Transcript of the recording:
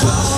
Come